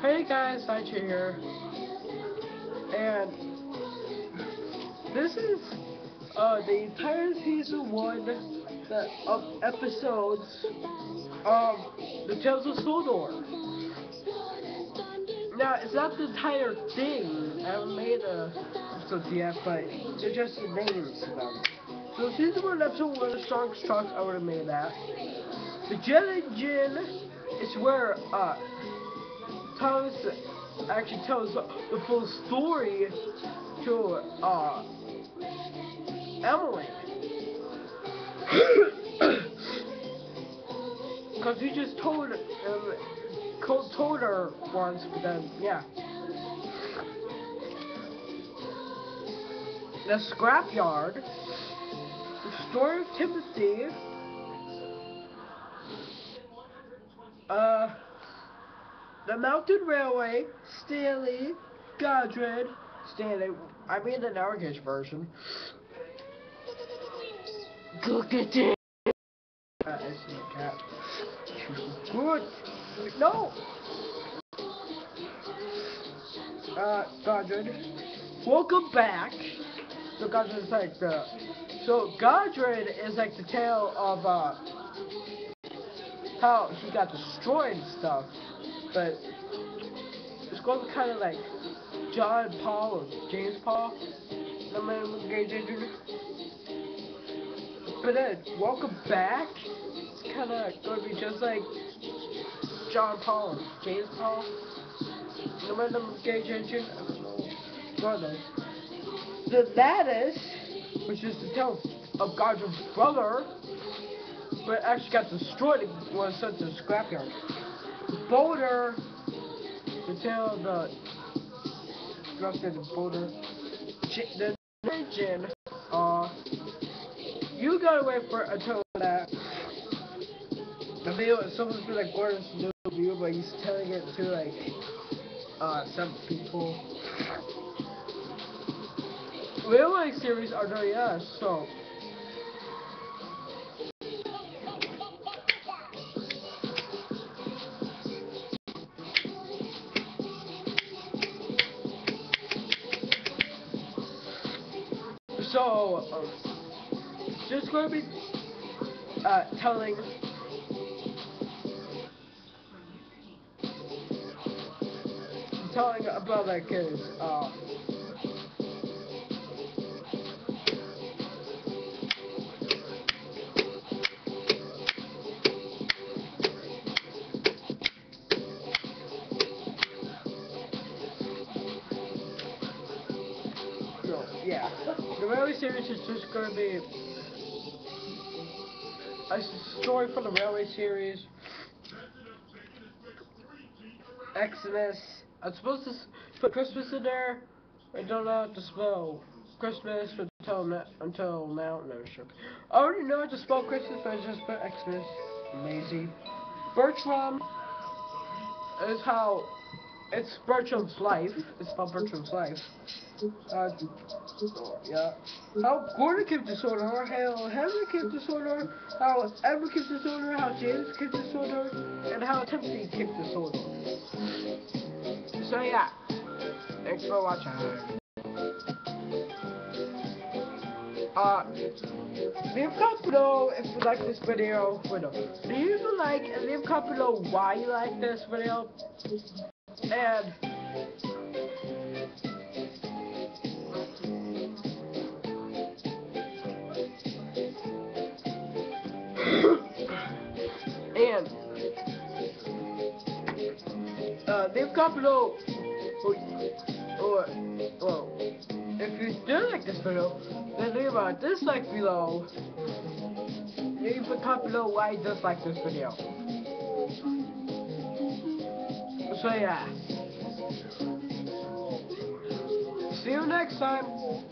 Hey guys, Saichi here. And this is uh, the entire season one the, of episodes of The Tales of Sodor. Now, it's not the entire thing. I haven't made a episodes yet, but they're just the names of them. So season one, episode one, Strong Truck, I would have made that. The Jelly Engine is where uh, Thomas actually tells the full story to uh, Emily. Because he just told um, told her once, but then, yeah. The Scrapyard, the story of Timothy, uh, the Mountain Railway, Stanley, Godred, Stanley, I mean the narrow gauge version. Look at see a cat. Good! No! Uh, Godred. Welcome back. So Godred is like the... So Godred is like the tale of, uh, how he got destroyed and stuff. But it's going to be kind of like John Paul or James Paul. The man with the gay ginger. But then, welcome back. It's kind of going to be just like John Paul and James Paul. The man with the gay ginger. Brother. The Lattice, which is the tale of God's brother, but actually got destroyed and was sent to the scrapyard. Boulder, the of the Boulder, the engine, uh, you gotta wait for until that the video is supposed to be like Gordon's new view, but he's telling it to like uh some people. Railway series are doing us, so So, um, just going to be uh, telling telling about that his uh, no, yeah. Railway series is just going to be a story from the railway series. Xmas. I'm supposed to put Christmas in there. I don't know how to spell Christmas until na until now. No, sure. I already know how to spell Christmas, but I just put Xmas. Lazy. Bertram is how it's Bertram's life. It's about Bertram's life. Uh, yeah. How Gordon disorder, how Henry kept disorder, how Edward kept disorder, how James kept disorder, and how Timothy kept disorder. So yeah. Thanks for watching. Uh, leave a comment below if you like this video. Leave a like and leave a comment below why you like this video. And and uh, leave a comment below or, well, if you do like this video, then leave a dislike below. Leave a comment below why you dislike this video. So yeah. See you next time.